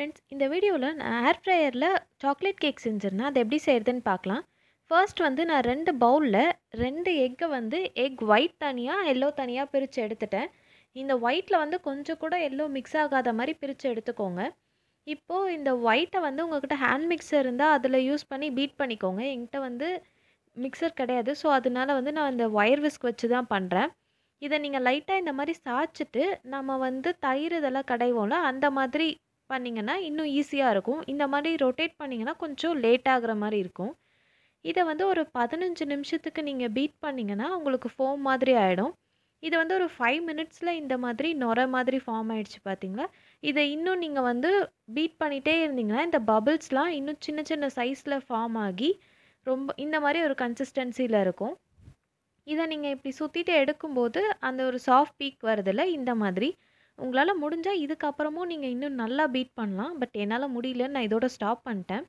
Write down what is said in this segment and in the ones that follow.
Friends இந்த வீடியோவில் நான் ஏர் ஃப்ரையரில் சாக்லேட் கேக் செஞ்சுருந்தேன். அது எப்படி செய்கிறதுன்னு பார்க்கலாம். ஃபர்ஸ்ட் வந்து நான் ரெண்டு பவுலில் ரெண்டு எக்கை வந்து எக் ஒயிட் தனியாக எல்லோ தனியாக பிரித்து எடுத்துட்டேன். இந்த ஒயிட்டில் வந்து கொஞ்சம் கூட எல்லோ மிக்ஸ் ஆகாத மாதிரி பிரித்து எடுத்துக்கோங்க. இப்போது இந்த ஒயிட்டை வந்து உங்கள்கிட்ட ஹேண்ட் மிக்சர் இருந்தால் அதில் யூஸ் பண்ணி பீட் பண்ணிக்கோங்க. என்கிட்ட வந்து மிக்சர் கிடையாது. ஸோ அதனால வந்து நான் இந்த ஒயர் விஸ்க் வச்சு தான் பண்ணுறேன் இதை நீங்கள் லைட்டாக இந்த மாதிரி சாய்ச்சிட்டு நம்ம வந்து தயிர் இதெல்லாம் கடைவோம்ல அந்த மாதிரி பண்ணிங்கன்னா இன்னும் ஈஸியாக இருக்கும். இந்த மாதிரி ரொட்டேட் பண்ணிங்கன்னா கொஞ்சம் லேட் ஆகிற மாதிரி இருக்கும். இதை வந்து ஒரு பதினஞ்சு நிமிஷத்துக்கு நீங்கள் பீட் பண்ணிங்கன்னா உங்களுக்கு ஃபோம் மாதிரி ஆகிடும் இது வந்து ஒரு ஃபைவ் மினிட்ஸில் இந்த மாதிரி நொர மாதிரி ஃபார்ம் ஆகிடுச்சு பார்த்தீங்களா இதை இன்னும் நீங்கள் வந்து பீட் பண்ணிகிட்டே இருந்தீங்கன்னா இந்த பபிள்ஸ்லாம் இன்னும் சின்ன சின்ன சைஸில் ஃபார்ம் ஆகி ரொம்ப இந்த மாதிரி ஒரு கன்சிஸ்டன்சியில் இருக்கும். இதை நீங்கள் இப்படி சுற்றிட்டு எடுக்கும்போது அந்த ஒரு சாஃப்ட் பீக் வருதில்ல இந்த மாதிரி. உங்களால் முடிஞ்சால் இதுக்கப்புறமும் நீங்கள் இன்னும் நல்லா பீட் பண்ணலாம். பட் என்னால் முடியலன்னு நான் இதோட ஸ்டாப் பண்ணிட்டேன்.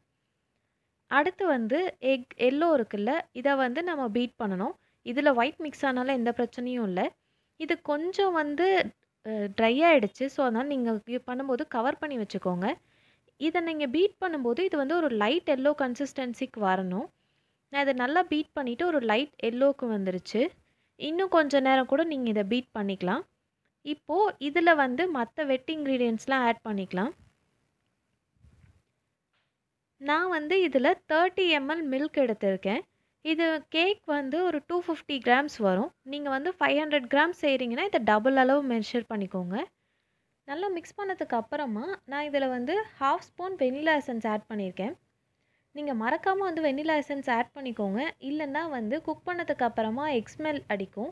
அடுத்து வந்து எக் எல்லோ இருக்குல்ல இதை வந்து நம்ம பீட் பண்ணணும். இதில் ஒயிட் மிக்ஸ் ஆனாலும் எந்த பிரச்சனையும் இல்லை. இது கொஞ்சம் வந்து ட்ரை ஆகிடுச்சு ஸோ அதனால் நீங்கள் பண்ணும்போது கவர் பண்ணி வச்சுக்கோங்க. இதை நீங்கள் பீட் பண்ணும்போது இது வந்து ஒரு லைட் எல்லோ கன்சிஸ்டன்சிக்கு வரணும். நான் இதை நல்லா பீட் பண்ணிவிட்டு ஒரு லைட் எல்லோவுக்கு வந்துருச்சு. இன்னும் கொஞ்சம் நேரம் கூட நீங்கள் இதை பீட் பண்ணிக்கலாம். இப்போது இதில் வந்து மற்ற வெட் இன்க்ரீடியன்ட்ஸ்லாம் ஆட் பண்ணிக்கலாம். நான் வந்து இதில் தேர்ட்டி எம்எல் மில்க் எடுத்திருக்கேன். இது கேக் வந்து ஒரு டூ ஃபிஃப்டி கிராம்ஸ் வரும். நீங்கள் வந்து ஃபைவ் ஹண்ட்ரட் கிராம்ஸ் செய்கிறீங்கன்னா இதை டபுள் அளவு மெஷர் பண்ணிக்கோங்க. நல்லா மிக்ஸ் பண்ணதுக்கு அப்புறமா நான் இதில் வந்து half spoon vanilla essence add பண்ணியிருக்கேன். நீங்கள் மறக்காமல் வந்து வெனிலா எசன்ஸ் ஆட் பண்ணிக்கோங்க. இல்லைன்னா வந்து குக் பண்ணதுக்கு அப்புறமா எக்ஸ்மெல் அடிக்கும்.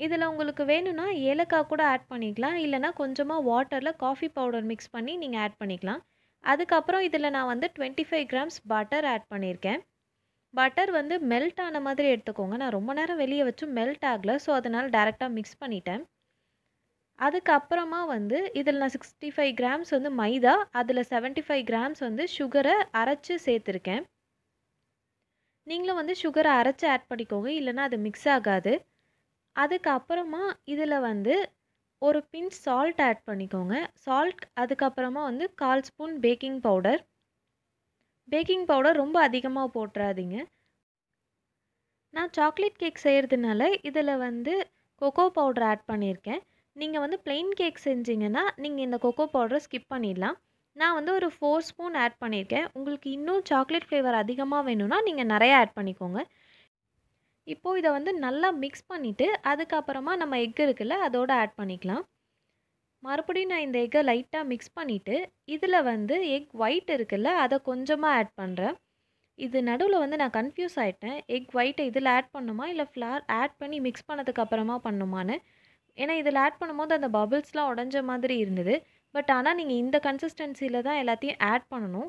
இதில் உங்களுக்கு வேணும்னா ஏலக்காய் கூட ஆட் பண்ணிக்கலாம். இல்லைனா கொஞ்சமாக வாட்டரில் காஃபி பவுடர் மிக்ஸ் பண்ணி நீங்கள் ஆட் பண்ணிக்கலாம். அதுக்கப்புறம் இதில் நான் வந்து twenty five grams butter add பண்ணியிருக்கேன் பட்டர் வந்து மெல்ட் ஆன மாதிரி எடுத்துக்கோங்க. நான் ரொம்ப நேரம் வெளியே வச்சு மெல்ட் ஆகலை. ஸோ அதனால் டேரெக்டாக மிக்ஸ் பண்ணிட்டேன். அதுக்கப்புறமா வந்து இதில் நான் சிக்ஸ்டி ஃபைவ் கிராம்ஸ் வந்து மைதா அதில் செவன்ட்டி ஃபைவ் கிராம்ஸ் வந்து சுகரை அரைச்சி சேர்த்துருக்கேன். நீங்களும் வந்து சுகரை அரைச்சி ஆட் பண்ணிக்கோங்க. இல்லைனா அது மிக்ஸ் ஆகாது. அதுக்கப்புறமா இதில் வந்து ஒரு பிஞ்ச் சால்ட் ஆட் பண்ணிக்கோங்க. சால்ட் அதுக்கப்புறமா வந்து கால் spoon baking powder baking powder ரொம்ப அதிகமாக போட்டுறாதீங்க. நான் சாக்லேட் கேக் செய்கிறதுனால இதில் வந்து கொக்கோ பவுடர் ஆட் பண்ணியிருக்கேன். நீங்கள் வந்து பிளெயின் கேக் செஞ்சீங்கன்னா நீங்கள் இந்த கொக்கோ பவுடரை ஸ்கிப் பண்ணிடலாம். நான் வந்து ஒரு ஃபோர் ஸ்பூன் ஆட் பண்ணியிருக்கேன். உங்களுக்கு இன்னும் சாக்லேட் ஃப்ளேவர் அதிகமாக வேணும்னா நீங்கள் நிறையா ஆட் பண்ணிக்கோங்க. இப்போது இதை வந்து நல்லா மிக்ஸ் பண்ணிவிட்டு அதுக்கப்புறமா நம்ம எக் இருக்குல்ல அதோடு ஆட் பண்ணிக்கலாம். மறுபடியும் நான் இந்த எக்கை லைட்டாக மிக்ஸ் பண்ணிவிட்டு இதில் வந்து எக் ஒயிட் இருக்குல்ல அதை கொஞ்சமாக ஆட் பண்ணுறேன் இது நடுவில் வந்து நான் கன்ஃபியூஸ் ஆகிட்டேன் எக் ஒயிட்டை இதில் ஆட் பண்ணுமா இல்லை ஃப்ளார் ஆட் பண்ணி மிக்ஸ் பண்ணதுக்கப்புறமா பண்ணுமான்னு. ஏன்னா இதில் ஆட் பண்ணும்போது அந்த பபிள்ஸ்லாம் உடஞ்ச மாதிரி இருந்தது. பட் ஆனால் நீங்கள் இந்த கன்சிஸ்டன்சியில் தான் எல்லாத்தையும் ஆட் பண்ணணும்.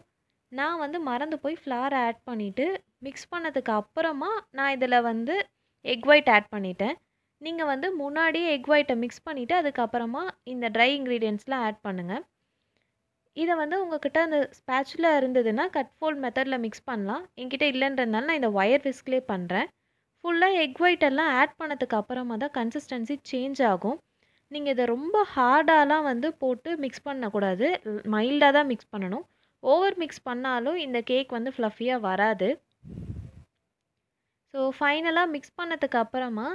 நான் வந்து மறந்து போய் ஃப்ளார் ஆட் பண்ணிவிட்டு மிக்ஸ் பண்ணதுக்கு அப்புறமா நான் இதில் வந்து எக் ஒயிட் ஆட் பண்ணிட்டேன். நீங்கள் வந்து முன்னாடியே எக் ஒயிட்டை மிக்ஸ் பண்ணிவிட்டு அதுக்கப்புறமா இந்த ட்ரை இன்க்ரீடியன்ட்ஸ்லாம் ஆட் பண்ணுங்கள் இதை வந்து உங்கள்கிட்ட அந்த ஸ்பேச்சுலா இருந்ததுன்னா கட் ஃபோல்ட் மெத்தடில் மிக்ஸ் பண்ணலாம். என்கிட்ட இல்லைன்றதுனால நான் இந்த ஒயர் விஸ்க்லே பண்ணுறேன் ஃபுல்லாக எக் ஒயிட் எல்லாம் ஆட் பண்ணதுக்கு அப்புறமா தான் கன்சிஸ்டன்சி சேஞ்ச் ஆகும். நீங்கள் இதை ரொம்ப ஹார்டாலாம் வந்து போட்டு மிக்ஸ் பண்ணக்கூடாது. மைல்டாக தான் மிக்ஸ் பண்ணணும். ஓவர் மிக்ஸ் பண்ணாலும் இந்த கேக் வந்து ஃப்ளஃபியாக வராது. ஸோ ஃபைனலாக மிக்ஸ் பண்ணதுக்கு அப்புறமா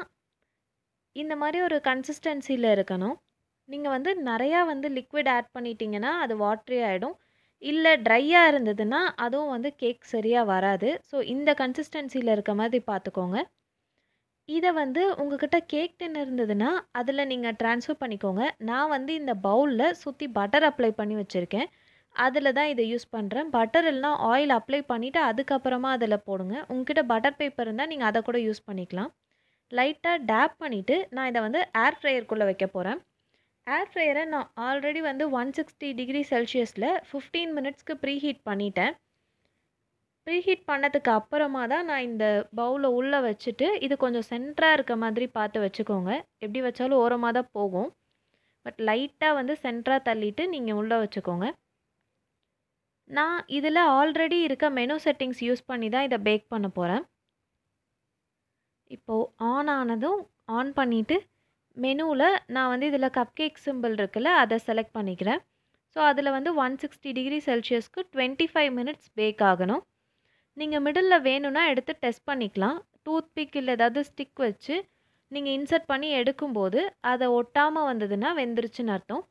இந்த மாதிரி ஒரு கன்சிஸ்டன்சியில் இருக்கணும். நீங்கள் வந்து நிறையா வந்து லிக்விட் ஆட் பண்ணிட்டீங்கன்னா அது வாட்ரி ஆகிடும் இல்லை ட்ரையாக இருந்ததுன்னா அதுவும் வந்து கேக் சரியாக வராது. ஸோ இந்த கன்சிஸ்டன்சியில் இருக்க மாதிரி பார்த்துக்கோங்க. இதை வந்து உங்ககிட்ட கேக் டின் இருந்ததுன்னா அதில் நீங்கள் ட்ரான்ஸ்ஃபர் பண்ணிக்கோங்க. நான் வந்து இந்த பவுலில் சுற்றி பட்டர் அப்ளை பண்ணி வச்சுருக்கேன். அதில் தான் இதை யூஸ் பண்ணுறேன் பட்டர் இல்லைனா ஆயில் அப்ளை பண்ணிவிட்டு அதுக்கப்புறமா அதில் போடுங்க. உங்ககிட்ட பட்டர் பேப்பர் இருந்தால் நீங்கள் அதை கூட யூஸ் பண்ணிக்கலாம். லைட்டாக டேப் பண்ணிவிட்டு நான் இதை வந்து ஏர் ஃப்ரையருக்குள்ளே வைக்க போகிறேன் ஏர் ஃப்ரையரை நான் ஆல்ரெடி வந்து ஒன் சிக்ஸ்டி டிகிரி செல்சியஸில் ஃபிஃப்டீன் மினிட்ஸ்க்கு ப்ரீ ஹீட் பண்ணிட்டேன். ப்ரீ ஹீட் பண்ணதுக்கு அப்புறமா தான் நான் இந்த பவுலை உள்ளே வச்சுட்டு இது கொஞ்சம் சென்டராக இருக்க மாதிரி பார்த்து வச்சுக்கோங்க. எப்படி வச்சாலும் ஓரமாக தான் போகும். பட் லைட்டாக வந்து சென்டராக தள்ளிட்டு நீங்கள் உள்ளே வச்சுக்கோங்க. நான் இதில் ஆல்ரெடி இருக்க மெனு செட்டிங்ஸ் யூஸ் பண்ணி தான் இதை பேக் பண்ண போகிறேன் இப்போது ஆன் ஆனதும் ஆன் பண்ணிவிட்டு மெனுவில் நான் வந்து இதில் கப் கேக் சிம்பிள் இருக்குல்ல அதை செலக்ட் பண்ணிக்கிறேன். ஸோ அதில் வந்து ஒன் சிக்ஸ்டி டிகிரி செல்சியஸ்க்கு டுவெண்ட்டி ஃபைவ் மினிட்ஸ் பேக் ஆகணும். நீங்கள் மிடில் வேணும்னா எடுத்து டெஸ்ட் பண்ணிக்கலாம். டூத் பிக் இல்லை ஏதாவது ஸ்டிக் வச்சு நீங்கள் இன்சர்ட் பண்ணி எடுக்கும்போது அதை ஒட்டாமல் வந்ததுன்னா வெந்துருச்சுன்னு அர்த்தம்.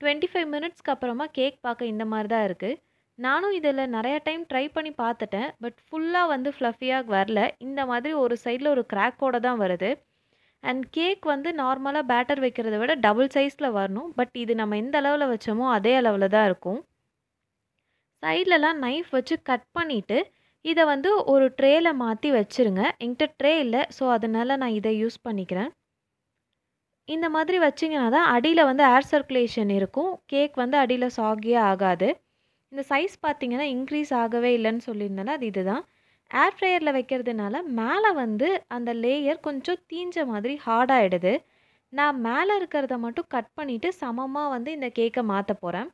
டுவெண்ட்டி ஃபைவ் மினிட்ஸ்க்கு அப்புறமா கேக் பார்க்க இந்த மாதிரி தான் இருக்குது நானும் இதில் நிறையா டைம் ட்ரை பண்ணி பார்த்துட்டேன் பட் ஃபுல்லாக வந்து ஃப்ளஃபியாக வரல. இந்த மாதிரி ஒரு சைடில் ஒரு கிராக்கோட தான் வருது. அண்ட் கேக் வந்து நார்மலாக பேட்டர் வைக்கிறத விட டபுள் சைஸில் வரணும். பட் இது நம்ம எந்த அளவில் வச்சோமோ அதே அளவில் தான் இருக்கும். சைட்லலாம் நைஃப் வச்சு கட் பண்ணிவிட்டு இதை வந்து ஒரு ட்ரேயில் மாற்றி வச்சுருங்க. என்கிட்ட ட்ரே இல்லை. ஸோ அதனால் நான் இதை யூஸ் பண்ணிக்கிறேன். இந்த மாதிரி வச்சிங்கன்னா தான் அடியில் வந்து ஏர் சர்க்குலேஷன் இருக்கும். கேக் வந்து அடியில் சாகியே ஆகாது. இந்த சைஸ் பார்த்திங்கன்னா இன்க்ரீஸ் ஆகவே இல்லைன்னு சொல்லியிருந்தேன் அது இதுதான். ஏர் ஃப்ரையரில் வைக்கிறதுனால மேலே வந்து அந்த லேயர் கொஞ்சம் தீஞ்ச மாதிரி ஹார்டாகிடுது நான் மேலே இருக்கிறத மட்டும் கட் பண்ணிவிட்டு சமமாக வந்து இந்த கேக்கை மாற்ற போகிறேன்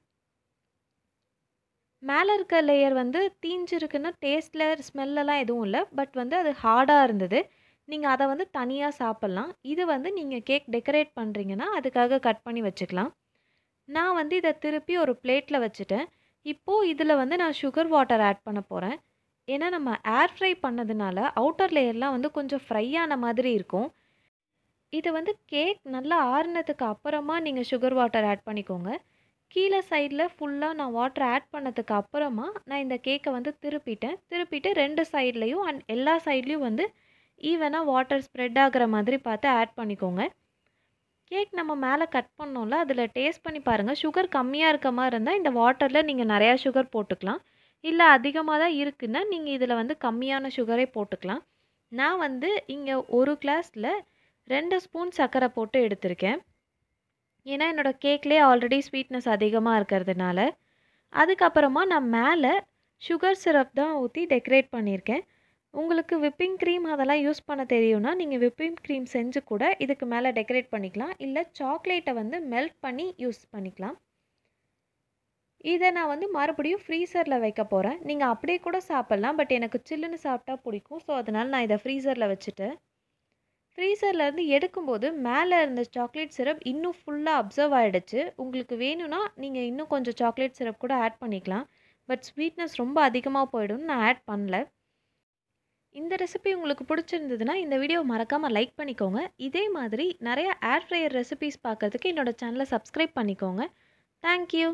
மேலே இருக்க லேயர் வந்து தீஞ்சிருக்குன்னா டேஸ்ட்டில் ஸ்மெல்லெல்லாம் எதுவும் இல்லை. பட் வந்து அது ஹார்டாக இருந்தது. நீங்கள் அதை வந்து தனியாக சாப்பிட்லாம். இது வந்து நீங்கள் கேக் டெக்கரேட் பண்ணுறீங்கன்னா அதுக்காக கட் பண்ணி வச்சுக்கலாம். நான் வந்து இதை திருப்பி ஒரு பிளேட்டில் வச்சுட்டேன். இப்போது இதில் வந்து நான் சுகர் வாட்டர் ஆட் பண்ண போகிறேன் ஏன்னா நம்ம ஏர் ஃப்ரை பண்ணதுனால அவுட்டர் லேயர்லாம் வந்து கொஞ்சம் ஃப்ரை ஆன மாதிரி இருக்கும். இது வந்து கேக் நல்லா ஆறுனதுக்கு அப்புறமா நீங்கள் சுகர் வாட்டர் ஆட் பண்ணிக்கோங்க. கீழே சைடில் ஃபுல்லாக நான் வாட்டர் ஆட் பண்ணதுக்கு அப்புறமா நான் இந்த கேக்கை வந்து திருப்பிட்டேன். திருப்பிட்டு ரெண்டு சைட்லேயும் அண்ட் எல்லா சைட்லேயும் வந்து ஈவனாக வாட்டர் ஸ்ப்ரெட் ஆகிற மாதிரி பார்த்து ஆட் பண்ணிக்கோங்க. கேக் நம்ம மேலே கட் பண்ணோம்ல அதில் டேஸ்ட் பண்ணி பாருங்கள் சுகர் கம்மியாக இருக்க மாதிரி இருந்தால் இந்த வாட்டரில் நீங்கள் நிறையா சுகர் போட்டுக்கலாம். இல்லை அதிகமாக தான் இருக்குன்னா நீங்கள் இதில் வந்து கம்மியான சுகரே போட்டுக்கலாம். நான் வந்து இங்கே ஒரு கிளாஸில் ரெண்டு ஸ்பூன் சர்க்கரை போட்டு எடுத்திருக்கேன். ஏன்னா என்னோடய கேக்லேயே ஆல்ரெடி ஸ்வீட்னஸ் அதிகமாக இருக்கிறதுனால. அதுக்கப்புறமா நான் மேலே சுகர் சிரப் தான் ஊற்றி டெக்கரேட் பண்ணியிருக்கேன். உங்களுக்கு விப்பிங் க்ரீம் அதெல்லாம் யூஸ் பண்ண தெரியும்னா நீங்கள் விப்பிங் க்ரீம் செஞ்சு கூட இதுக்கு மேலே டெக்கரேட் பண்ணிக்கலாம். இல்லை சாக்லேட்டை வந்து மெல்ட் பண்ணி யூஸ் பண்ணிக்கலாம். இதை நான் வந்து மறுபடியும் ஃப்ரீசரில் வைக்க போகிறேன் நீங்கள் அப்படியே கூட சாப்பிட்லாம். பட் எனக்கு சில்லுன்னு சாப்பிட்டா பிடிக்கும். ஸோ அதனால் நான் இதை ஃப்ரீசரில் வச்சுட்டேன் ஃப்ரீசர்லேருந்து எடுக்கும்போது மேலே இருந்த சாக்லேட் சிரப் இன்னும் ஃபுல்லாக அப்சர்வ் ஆகிடுச்சு உங்களுக்கு வேணும்னா நீங்கள் இன்னும் கொஞ்சம் சாக்லேட் சிரப் கூட ஆட் பண்ணிக்கலாம். பட் ஸ்வீட்னஸ் ரொம்ப அதிகமாக போயிடும் நான் ஆட் பண்ணல. இந்த ரெசிபி உங்களுக்கு பிடிச்சிருந்ததுன்னா இந்த வீடியோ மறக்காமல் லைக் பண்ணிக்கோங்க. இதே மாதிரி நிறைய ஏர் ஃப்ரையர் ரெசிபிஸ் பார்க்கறதுக்கு என்னோடய சேனலை சப்ஸ்கிரைப் பண்ணிக்கோங்க. தேங்க்யூ